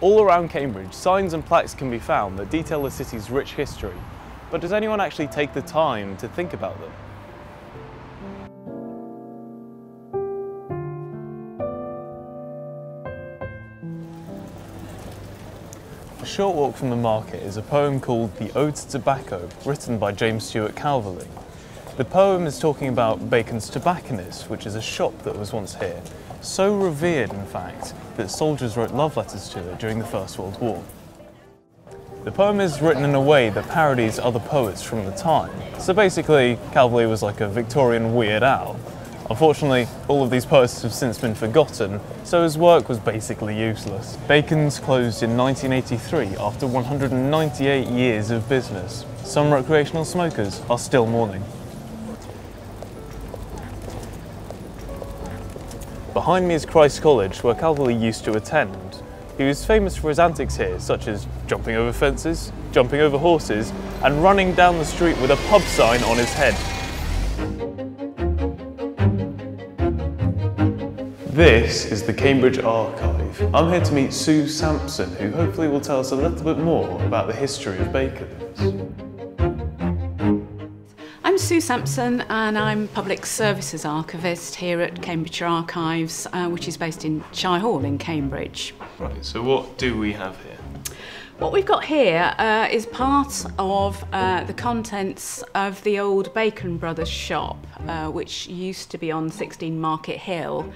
All around Cambridge, signs and plaques can be found that detail the city's rich history, but does anyone actually take the time to think about them? A short walk from the market is a poem called The Ode to Tobacco, written by James Stuart Calverley. The poem is talking about Bacon's Tobacconist, which is a shop that was once here, so revered in fact that soldiers wrote love letters to it during the First World War. The poem is written in a way that parodies other poets from the time. So basically, Calverley was like a Victorian Weird Al. Unfortunately, all of these poets have since been forgotten, so his work was basically useless. Bacon's closed in 1983 after 198 years of business. Some recreational smokers are still mourning. Behind me is Christ College, where Calverley used to attend. He was famous for his antics here, such as jumping over fences, jumping over horses, and running down the street with a pub sign on his head. This is the Cambridge Archive. I'm here to meet Sue Sampson, who hopefully will tell us a little bit more about the history of Bacon's. Sue Sampson and I'm Public Services Archivist here at Cambridge Archives, uh, which is based in Shire Hall in Cambridge. Right, so what do we have here? What we've got here uh, is part of uh, the contents of the old Bacon Brothers shop, uh, which used to be on 16 Market Hill.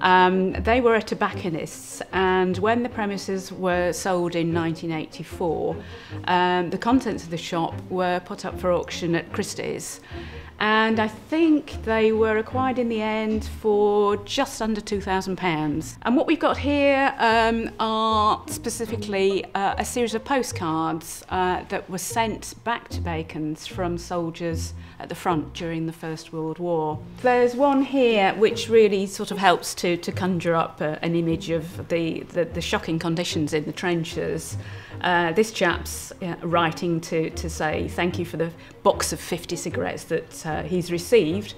Um, they were a tobacconist's, and when the premises were sold in 1984, um, the contents of the shop were put up for auction at Christie's and I think they were acquired in the end for just under £2,000. And what we've got here um, are specifically uh, a series of postcards uh, that were sent back to Bacon's from soldiers at the front during the First World War. There's one here which really sort of helps to, to conjure up a, an image of the, the, the shocking conditions in the trenches. Uh, this chap's uh, writing to, to say thank you for the box of 50 cigarettes that uh, he's received.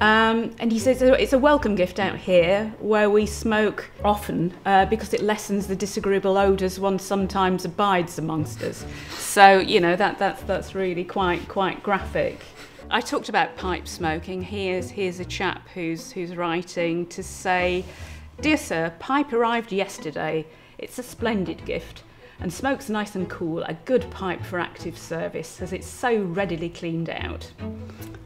Um, and he says it's a welcome gift out here where we smoke often uh, because it lessens the disagreeable odours one sometimes abides amongst us. So, you know, that, that's, that's really quite, quite graphic. I talked about pipe smoking. Here's, here's a chap who's, who's writing to say, Dear Sir, pipe arrived yesterday. It's a splendid gift and smoke's nice and cool, a good pipe for active service as it's so readily cleaned out.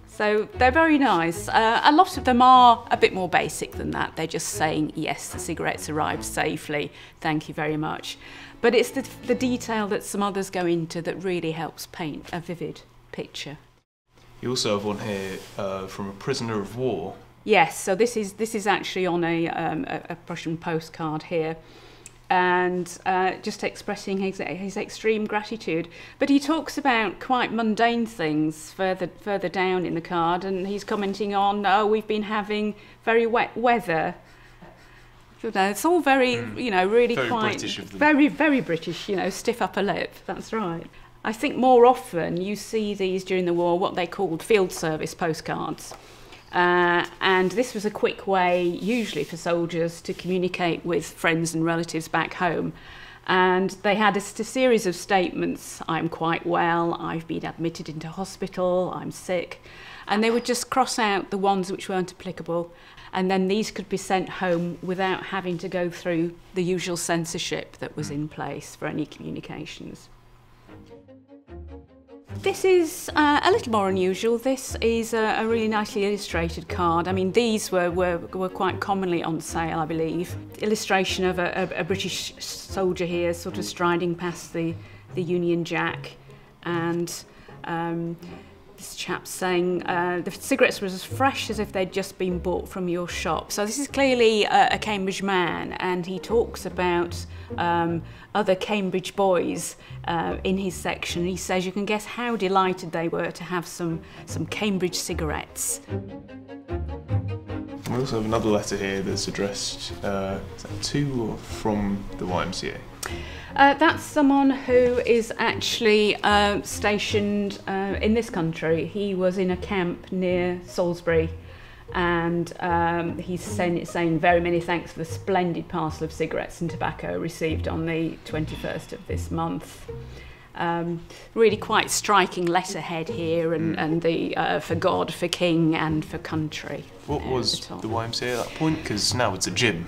So they're very nice. Uh, a lot of them are a bit more basic than that. They're just saying, yes, the cigarettes arrived safely, thank you very much. But it's the, the detail that some others go into that really helps paint a vivid picture. You also have one here uh, from a prisoner of war. Yes, so this is, this is actually on a, um, a, a Prussian postcard here and uh, just expressing his, his extreme gratitude. But he talks about quite mundane things further further down in the card, and he's commenting on, oh, we've been having very wet weather. You know, it's all very, mm. you know, really very quite British very, very British. You know, stiff upper lip. That's right. I think more often you see these during the war, what they called field service postcards. Uh, and this was a quick way, usually for soldiers, to communicate with friends and relatives back home. And they had a, a series of statements I'm quite well, I've been admitted into hospital, I'm sick. And they would just cross out the ones which weren't applicable. And then these could be sent home without having to go through the usual censorship that was in place for any communications. This is uh, a little more unusual. This is a, a really nicely illustrated card. I mean, these were, were, were quite commonly on sale, I believe. Illustration of a, a, a British soldier here sort of striding past the, the Union Jack and um, this chap saying uh, the cigarettes were as fresh as if they'd just been bought from your shop. So this is clearly a, a Cambridge man, and he talks about um, other Cambridge boys uh, in his section. He says you can guess how delighted they were to have some some Cambridge cigarettes. We also have another letter here that's addressed uh, to or from the YMCA. Uh, that's someone who is actually uh, stationed uh, in this country. He was in a camp near Salisbury and um, he's saying, very many thanks for the splendid parcel of cigarettes and tobacco received on the 21st of this month. Um, really quite striking letterhead here and, Mm. and the uh, for God, for King and for country. What was the top. the YMCA at that point? Because now it's a gym.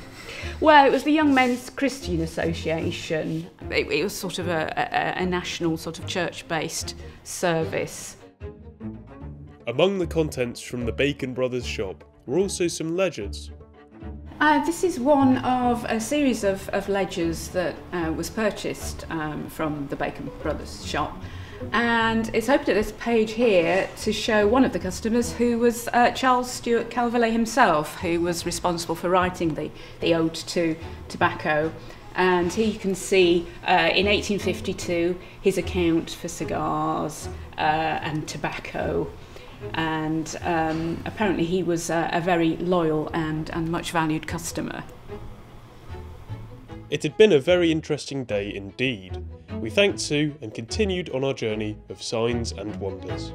Well, it was the Young Men's Christian Association. It, it was sort of a, a, a national sort of church-based service. Among the contents from the Bacon Brothers shop were also some ledgers. Uh, this is one of a series of, of ledgers that uh, was purchased um, from the Bacon Brothers shop. And it's opened at this page here to show one of the customers who was uh, Charles Stuart Calverley himself, who was responsible for writing the, the Ode to Tobacco. And here you can see uh, in 1852 his account for cigars uh, and tobacco. And um, apparently he was a, a very loyal and, and much valued customer. It had been a very interesting day indeed. We thanked Sue and continued on our journey of signs and wonders.